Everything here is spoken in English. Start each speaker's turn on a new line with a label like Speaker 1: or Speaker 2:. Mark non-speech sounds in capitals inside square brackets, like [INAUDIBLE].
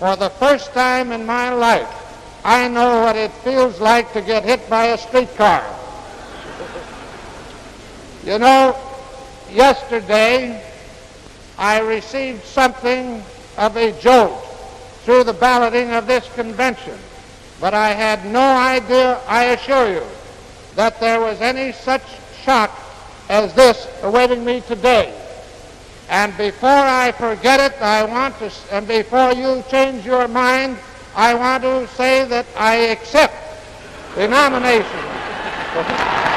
Speaker 1: For the first time in my life, I know what it feels like to get hit by a streetcar. you know, yesterday I received something of a jolt through the balloting of this convention, but I had no idea, I assure you, that there was any such shock as this awaiting me today. And before I forget it, I want to, and before you change your mind, I want to say that I accept the nomination. [LAUGHS]